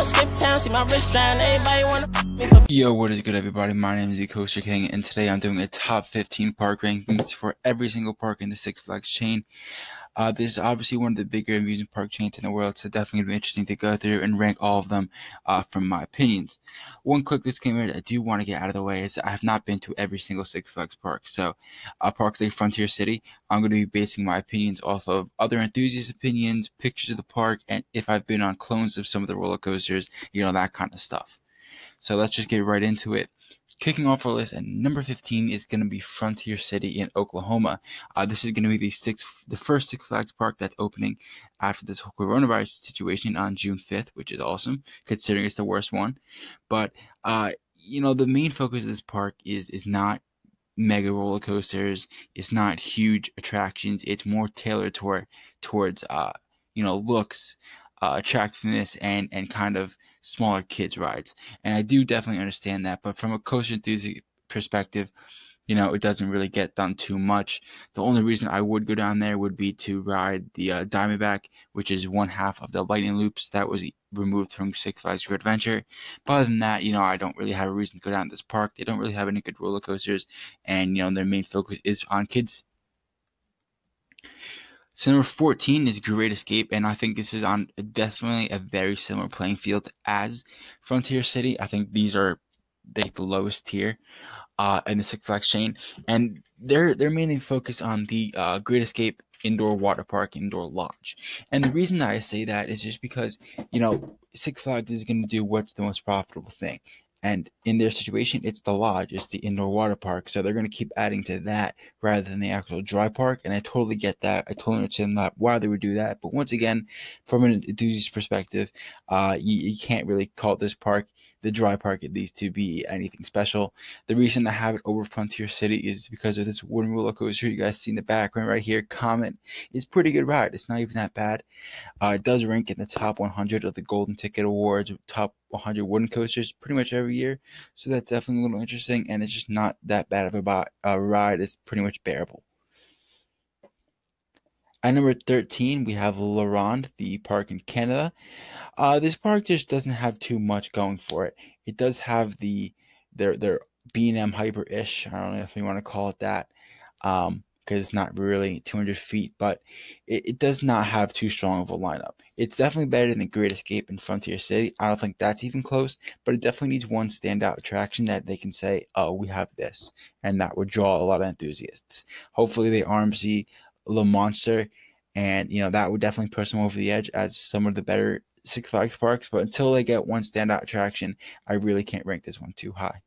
I'ma skip town, see my wrist drown. Everybody wanna. Yo, what is good, everybody? My name is the Coaster King, and today I'm doing a top 15 park rankings for every single park in the Six Flags chain. Uh, this is obviously one of the bigger amusement park chains in the world, so definitely be interesting to go through and rank all of them uh, from my opinions. One quick disclaimer that I do want to get out of the way is I have not been to every single Six Flags park. So, uh, parks like Frontier City, I'm going to be basing my opinions off of other enthusiasts' opinions, pictures of the park, and if I've been on clones of some of the roller coasters, you know, that kind of stuff. So let's just get right into it. Kicking off our list at number 15 is going to be Frontier City in Oklahoma. Uh, this is going to be the sixth, the first Six Flags park that's opening after this coronavirus situation on June 5th, which is awesome considering it's the worst one. But uh, you know, the main focus of this park is is not mega roller coasters. It's not huge attractions. It's more tailored toward towards uh, you know looks, uh, attractiveness, and and kind of smaller kids rides. And I do definitely understand that, but from a coaster enthusiast perspective, you know, it doesn't really get done too much. The only reason I would go down there would be to ride the uh, Diamondback, which is one half of the Lightning Loops that was removed from Six Flags Great Adventure. But other than that, you know, I don't really have a reason to go down this park. They don't really have any good roller coasters, and you know, their main focus is on kids. So number 14 is Great Escape, and I think this is on definitely a very similar playing field as Frontier City. I think these are like the lowest tier uh, in the Six Flags chain, and they're they're mainly focused on the uh, Great Escape indoor water park, indoor lodge. And the reason that I say that is just because you know Six Flags is going to do what's the most profitable thing, and in their situation, it's the lodge, it's the indoor water park. So they're going to keep adding to that rather than the actual dry park. And I totally get that. I totally understand that why they would do that. But once again, from an enthusiast perspective, uh, you, you can't really call this park the dry park at least to be anything special. The reason I have it over Frontier City is because of this wooden roller coaster you guys see in the background right here. Comet is pretty good ride. It's not even that bad. Uh, it does rank in the top 100 of the Golden Ticket Awards, top 100 wooden coasters pretty much every year. So that's definitely a little interesting, and it's just not that bad of a, a ride. It's pretty much bearable. At number 13, we have La Ronde, the park in Canada. Uh, this park just doesn't have too much going for it. It does have the their their B&M Hyper-ish. I don't know if you want to call it that. Um, because it's not really 200 feet, but it, it, does not have too strong of a lineup. It's definitely better than the Great Escape in Frontier City. I don't think that's even close, but it definitely needs one standout attraction that they can say, oh, we have this, and that would draw a lot of enthusiasts. Hopefully, they RMC Le Monster, and you know that would definitely push them over the edge as some of the better Six Flags parks. But until they get one standout attraction, I really can't rank this one too high.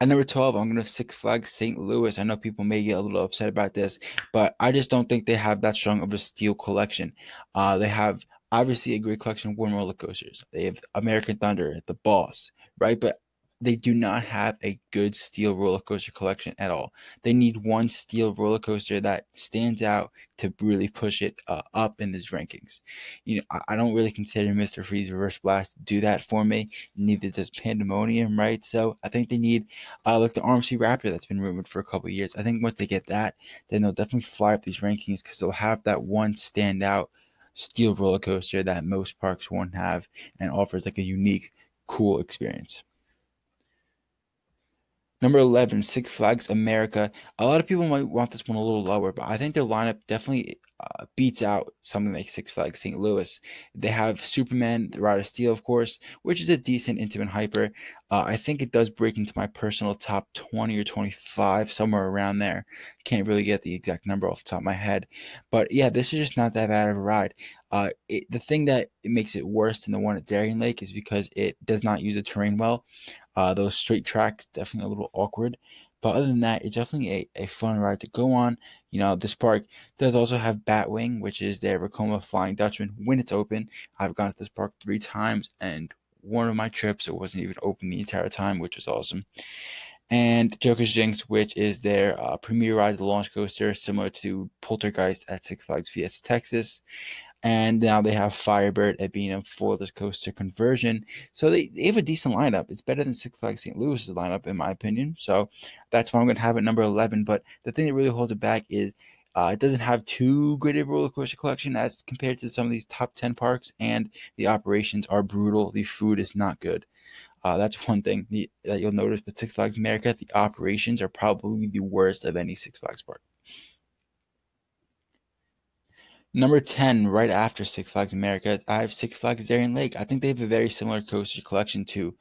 At number 12, I'm going to Six Flags St. Louis. I know people may get a little upset about this, but I just don't think they have that strong of a steel collection. Uh, they have obviously a great collection of wooden roller coasters. They have American Thunder, The Boss, right? But they do not have a good steel roller coaster collection at all. They need one steel roller coaster that stands out to really push it uh, up in these rankings. You know, I, I, don't really consider Mr. Freeze Reverse Blast do that for me. Neither does Pandemonium, right? So I think they need uh, like the RMC Raptor that's been rumored for a couple years. I think once they get that, then they'll definitely fly up these rankings because they'll have that one standout steel roller coaster that most parks won't have and offers like a unique, cool experience. Number 11, Six Flags America. A lot of people might want this one a little lower, but I think their lineup definitely uh, beats out something like Six Flags St. Louis. They have Superman, the Ride of Steel, of course, which is a decent Intamin hyper. Uh, I think it does break into my personal top 20 or 25, somewhere around there. Can't really get the exact number off the top of my head. But yeah, this is just not that bad of a ride. Uh, it, the thing that makes it worse than the one at Darien Lake is because it does not use the terrain well. Uh, those straight tracks definitely a little awkward, but other than that, it's definitely a, a fun ride to go on. You know, this park does also have Batwing, which is their Vekoma Flying Dutchman when it's open. I've gone to this park three times, and one of my trips it wasn't even open the entire time, which was awesome. And Joker's Jinx, which is their uh, premier ride, the launch coaster, similar to Poltergeist at Six Flags Fiesta Texas and now they have Firebird at being a for this coaster conversion. So they, they have a decent lineup. It's better than Six Flags St. Louis's lineup, in my opinion. So that's why I'm going to have it number 11. But the thing that really holds it back is Uh, it doesn't have too great a roller coaster collection as compared to some of these top 10 parks, and the operations are brutal. The food is not good. Uh, that's one thing that you'll notice with Six Flags America. The operations are probably the worst of any Six Flags park. Number 10, right after Six Flags America, I have Six Flags Darien Lake. I think they have a very similar coaster collection to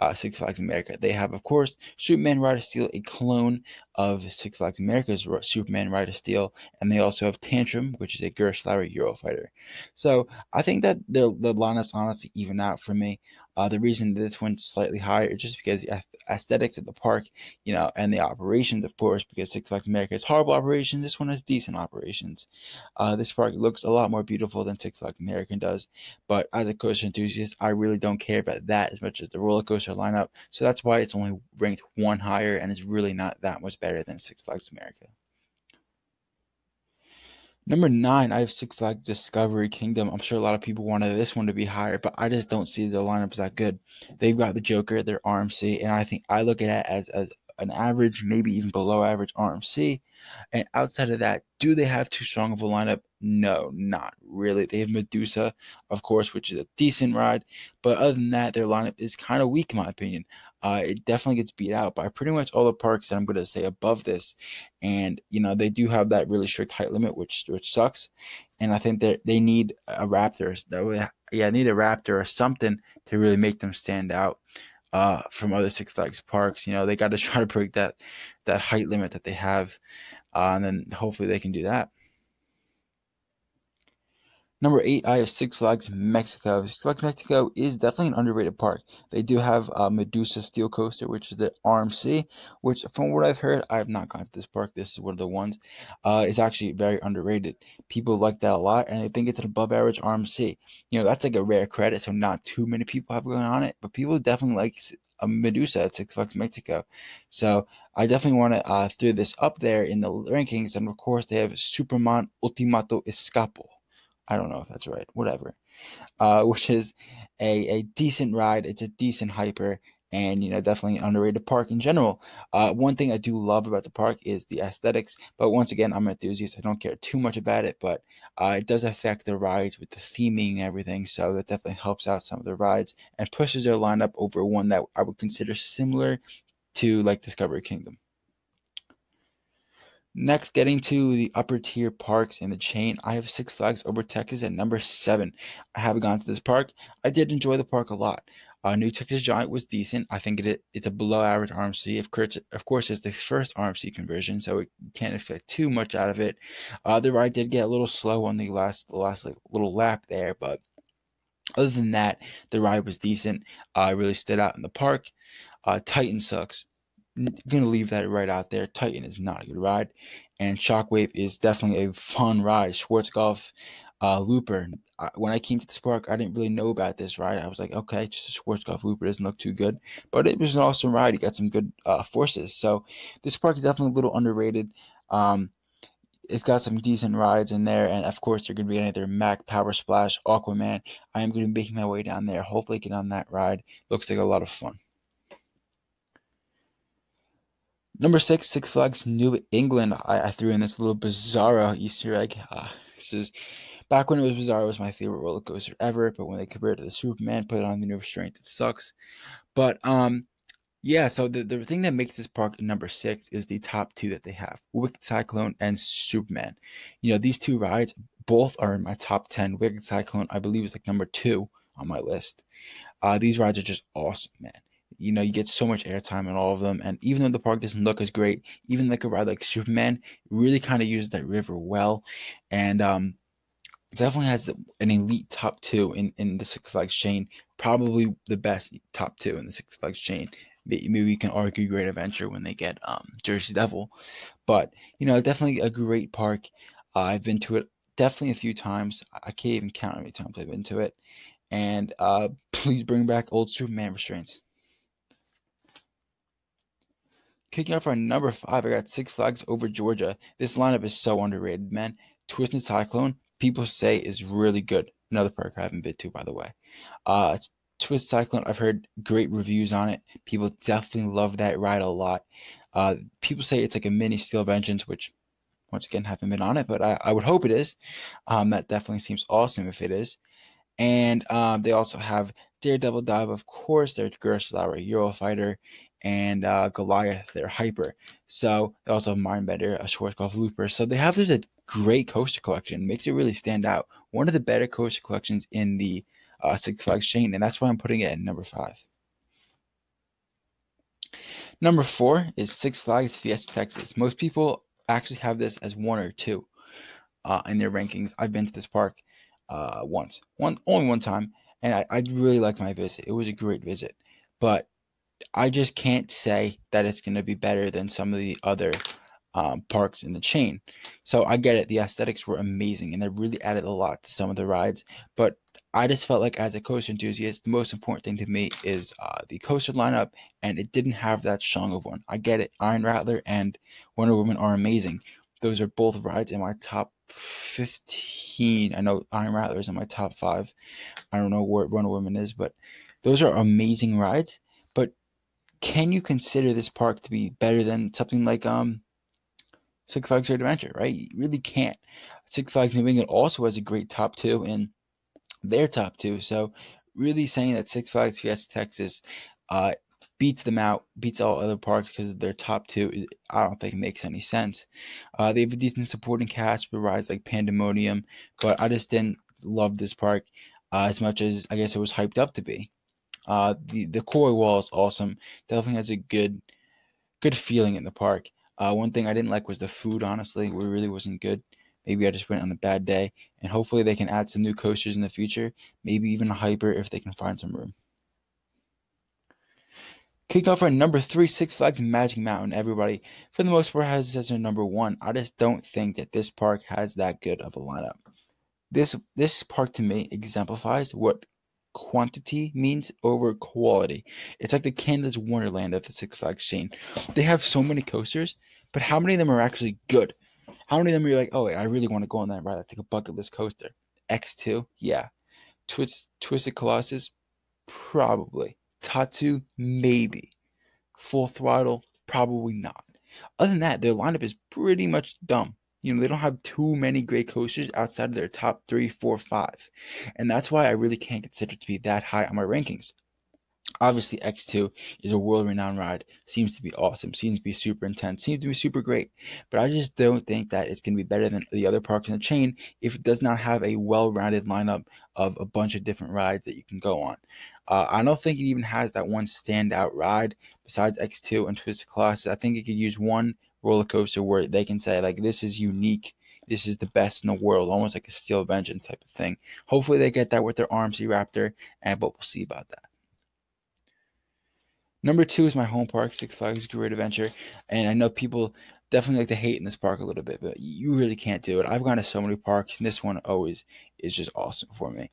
uh, Six Flags America. They have, of course, Superman Ride of Steel, a clone of Six Flags America's Superman Ride of Steel, and they also have Tantrum, which is a Gerstlauer Eurofighter. So I think that the the lineups honestly even out for me. Uh, the reason this one's slightly higher is just because the aesthetics of the park, you know, and the operations, of course, because Six Flags America has horrible operations. This one has decent operations. Uh, this park looks a lot more beautiful than Six Flags American does, but as a coaster enthusiast, I really don't care about that as much as the roller coaster lineup. So that's why it's only ranked one higher, and it's really not that much better than Six Flags America. Number nine, I have Six Flags Discovery Kingdom. I'm sure a lot of people wanted this one to be higher, but I just don't see the lineups that good. They've got the Joker, their RMC, and I think I look at it as, as an average, maybe even below average RMC. And outside of that, do they have too strong of a lineup? No, not really. They have Medusa, of course, which is a decent ride. But other than that, their lineup is kind of weak, in my opinion. Uh, it definitely gets beat out by pretty much all the parks that I'm going to say above this. And, you know, they do have that really strict height limit, which which sucks. And I think that they need a Raptor. Yeah, need a Raptor or something to really make them stand out. Uh, from other Six Flags parks. You know, they got to try to break that that height limit that they have, uh, and then hopefully they can do that. Number eight, I have Six Flags Mexico. Six Flags Mexico is definitely an underrated park. They do have Medusa Steel Coaster, which is the RMC, which, from what I've heard, I have not gone to this park. This is one of the ones. Uh, it's actually very underrated. People like that a lot, and I think it's an above average RMC. You know, that's like a rare credit, so not too many people have gone on it, but people definitely like a Medusa at Six Flags Mexico. So I definitely want to uh, throw this up there in the rankings, and of course, they have Superman Ultimato Escapo I don't know if that's right. Whatever. Uh, which is a, a decent ride. It's a decent hyper and you know definitely an underrated park in general. Uh, one thing I do love about the park is the aesthetics, but once again, I'm an enthusiast. I don't care too much about it, but uh, it does affect the rides with the theming and everything, so that definitely helps out some of the rides and pushes their lineup over one that I would consider similar to like Discovery Kingdom. Next, getting to the upper tier parks in the chain, I have Six Flags Over Texas at number seven. I haven't gone to this park. I did enjoy the park a lot. Uh, New Texas Giant was decent. I think it it's a below average RMC. Of course, of course, it's the first RMC conversion, so it can't expect too much out of it. Uh, the ride did get a little slow on the last the last like, little lap there, but other than that, the ride was decent. Uh, really stood out in the park. Uh, Titan sucks gonna leave that right out there. Titan is not a good ride, and Shockwave is definitely a fun ride. Schwarzkopf uh, Looper. when I came to this park, I didn't really know about this ride. I was like, okay, just a Schwarzkopf Looper doesn't look too good, but it was an awesome ride. You got some good uh, forces. So this park is definitely a little underrated. Um, it's got some decent rides in there, and of course, going to be either Mac Power Splash, Aquaman. I am to be making my way down there. Hopefully, get on that ride. Looks like a lot of fun. Number six, Six Flags New England. I, I threw in this little Bizarro Easter egg. Uh, this is back when it was Bizarro, it was my favorite roller coaster ever. But when they converted to the Superman, put it on the new restraint, it sucks. But um, yeah. So the the thing that makes this park number six is the top two that they have: Wicked Cyclone and Superman. You know, these two rides both are in my top ten. Wicked Cyclone, I believe, is like number two on my list. Uh, these rides are just awesome, man you know, you get so much airtime in all of them. And even though the park doesn't look as great, even like a ride like Superman really kind of uses that river well. And um, definitely has an elite top two in, in the Six Flags chain. Probably the best top two in the Six Flags chain. Maybe we can argue Great Adventure when they get um, Jersey Devil. But, you know, definitely a great park. Uh, I've been to it definitely a few times. I can't even count how many times I've been to it. And uh, please bring back old Superman restraints. Kicking off our number five, I got Six Flags over Georgia. This lineup is so underrated, man. Twisted Cyclone, people say is really good. Another park I haven't been to, by the way. Uh, it's Twisted Cyclone. I've heard great reviews on it. People definitely love that ride a lot. Uh, people say it's like a mini Steel Vengeance, which Once again, haven't been on it, but I, I would hope it is. Um, that definitely seems awesome if it is. And um, they also have Daredevil Dive, of course, there's Gerstlauer Eurofighter, and uh, Goliath, their Hyper. So they also have Mindbender, a Schwarzkopf Looper. So they have just a great coaster collection. Makes it really stand out. One of the better coaster collections in the uh, Six Flags chain, and that's why I'm putting it at number five. Number four is Six Flags Fiesta Texas. Most people actually have this as one or two uh, in their rankings. I've been to this park uh, once, one only one time, and I, I really liked my visit. It was a great visit, but I just can't say that it's going to be better than some of the other um, parks in the chain. So I get it. The aesthetics were amazing, and they really added a lot to some of the rides. But I just felt like, as a coaster enthusiast, the most important thing to me is uh, the coaster lineup, and it didn't have that strong of one. I get it. Iron Rattler and Wonder Woman are amazing. Those are both rides in my top 15. I know Iron Rattler is in my top five. I don't know where Wonder Woman is, but those are amazing rides. Can you consider this park to be better than something like um Six Flags Great Adventure, right? You really can't. Six Flags New England also has a great top two in their top two. So really saying that Six Flags Fiesta Texas uh, beats them out, beats all other parks because their top two, I don't think makes any sense. Uh, they have a decent supporting cast for rides like Pandemonium, but I just didn't love this park uh, as much as I guess it was hyped up to be. Uh, the the Koi wall is awesome. Definitely has a good good feeling in the park. Uh, one thing I didn't like was the food. Honestly, it really wasn't good. Maybe I just went on a bad day, and hopefully they can add some new coasters in the future. Maybe even a hyper if they can find some room. Kick off our number three, Six Flags Magic Mountain. Everybody, for the most part, has as their number one. I just don't think that this park has that good of a lineup. This this park to me exemplifies what quantity means over quality. It's like the Canada's Wonderland of the Six Flags chain. They have so many coasters, but how many of them are actually good? How many of them are you like, oh, wait, I really want to go on that ride? That's like a bucket list coaster. X2, yeah. Twist, Twisted Colossus, probably. Tatsu, maybe. Full Throttle, probably not. Other than that, their lineup is pretty much dumb. You know, they don't have too many great coasters outside of their top three, four, five. And that's why I really can't consider it to be that high on my rankings. Obviously, X2 is a world renowned ride. Seems to be awesome. Seems to be super intense. Seems to be super great. But I just don't think that it's going to be better than the other parks in the chain if it does not have a well rounded lineup of a bunch of different rides that you can go on. Uh, I don't think it even has that one standout ride besides X2 and Twisted Colossus. I think it could use one roller coaster where they can say like this is unique. This is the best in the world almost like a steel vengeance type of thing. Hopefully they get that with their RMC Raptor and but we'll see about that. Number two is my home park six flags great adventure and i know people definitely like to hate in this park a little bit but you really can't do it. I've gone to so many parks and this one always is just awesome for me.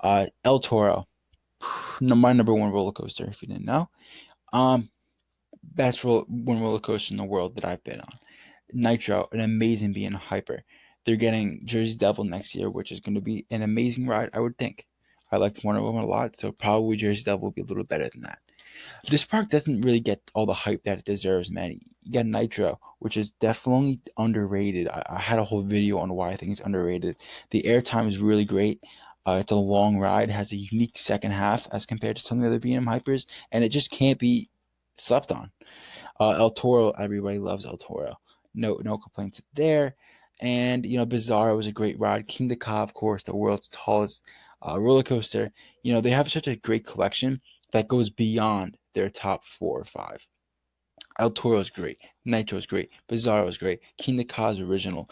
Uh el toro. My number one roller coaster if you didn't know. Um best roller, one roller coaster in the world that I've been on. Nitro, an amazing B&M hyper. They're getting Jersey Devil next year, which is going to be an amazing ride, I would think. I liked Wonder Woman a lot, so probably Jersey Devil will be a little better than that. This park doesn't really get all the hype that it deserves, man. You got Nitro, which is definitely underrated. I, I had a whole video on why I think it's underrated. The airtime is really great. Uh, it's a long ride, has a unique second half as compared to some of the other B&M hypers, and it just can't be slept on. Uh, El Toro, everybody loves El Toro. No, no complaints there. And you know, Bizarro was a great ride. Kingda Ka, of course, the world's tallest uh, roller coaster. You know, they have such a great collection that goes beyond their top four or five. El Toro is great. Nitro is great. Bizarro is great. King Kingda Ka's original,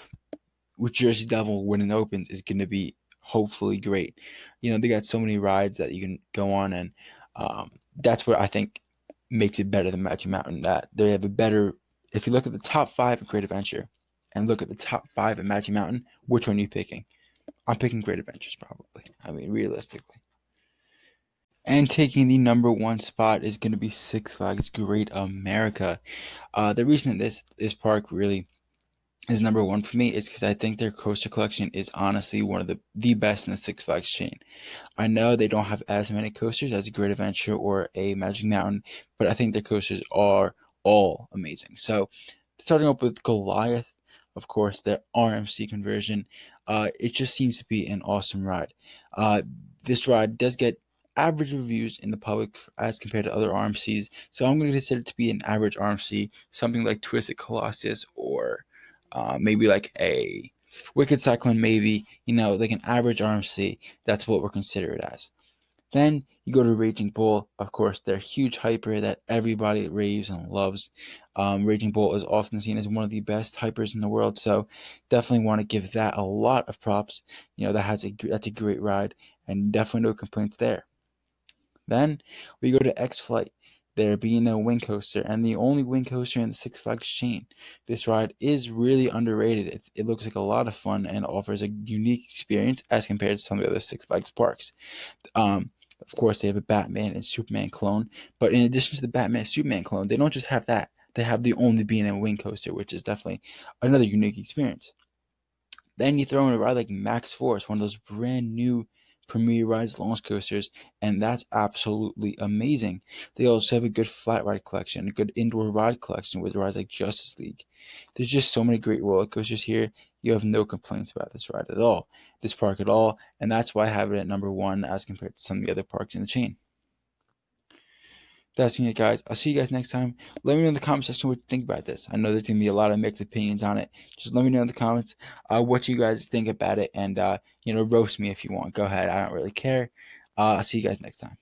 with Jersey Devil when it opens, is going to be hopefully great. You know, they got so many rides that you can go on, and um, that's what I think makes it better than Magic Mountain. That they have a better. If you look at the top five of Great Adventure and look at the top five of Magic Mountain, which one are you picking? I'm picking Great Adventures probably. I mean, realistically. And taking the number one spot is going to be Six Flags Great America. Uh, the reason this this park really is number one for me is because I think their coaster collection is honestly one of the, the best in the Six Flags chain. I know they don't have as many coasters as Great Adventure or a Magic Mountain, but I think their coasters are all amazing. So, starting up with Goliath, of course, their RMC conversion. Uh, it just seems to be an awesome ride. Uh, this ride does get average reviews in the public as compared to other RMCs, so I'm going to consider it to be an average RMC, something like Twisted Colossus or uh, maybe like a Wicked Cyclone, maybe, you know, like an average RMC. That's what we're considered as. Then you go to Raging Bull. Of course, they're huge hyper that everybody raves and loves. Um, Raging Bull is often seen as one of the best hypers in the world, so definitely want to give that a lot of props. You know, that has a that's a great ride, and definitely no complaints there. Then we go to X Flight there being a wing coaster and the only wing coaster in the Six Flags chain. This ride is really underrated. It, it, looks like a lot of fun and offers a unique experience as compared to some of the other Six Flags parks. Um, of course, they have a Batman and Superman clone, but in addition to the Batman and Superman clone, they don't just have that. They have the only B&M Wing Coaster, which is definitely another unique experience. Then you throw in a ride like Max Force, one of those brand new Premier Rides launch coasters, and that's absolutely amazing. They also have a good flat ride collection, a good indoor ride collection with rides like Justice League. There's just so many great roller coasters here. You have no complaints about this ride at all, this park at all, and that's why I have it at number one as compared to some of the other parks in the chain. That's me, guys. I'll see you guys next time. Let me know in the comment section what you think about this. I know there's gonna be a lot of mixed opinions on it. Just let me know in the comments uh, what you guys think about it, and uh, you know, roast me if you want. Go ahead. I don't really care. Uh, I'll see you guys next time.